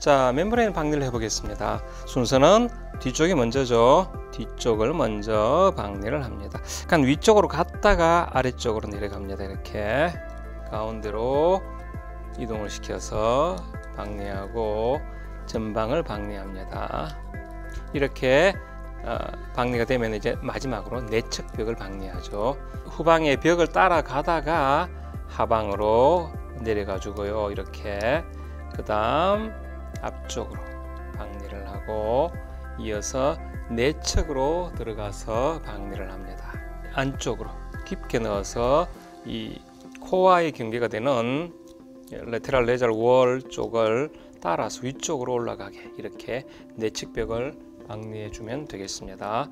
자, 멤브레인 박리를 해보겠습니다. 순서는 뒤쪽이 먼저죠. 뒤쪽을 먼저 박리를 합니다. 약간 위쪽으로 갔다가 아래쪽으로 내려갑니다. 이렇게 가운데로 이동을 시켜서 박리하고 전방을 박리합니다. 이렇게 어, 박리가 되면 이제 마지막으로 내측 벽을 박리하죠. 후방의 벽을 따라가다가 하방으로 내려가지고요. 이렇게 그 다음 앞쪽으로 박리를 하고 이어서 내측으로 들어가서 박리를 합니다. 안쪽으로 깊게 넣어서 이 코와의 경계가 되는 레테랄 레잘 월 쪽을 따라서 위쪽으로 올라가게 이렇게 내측벽을 박리해 주면 되겠습니다.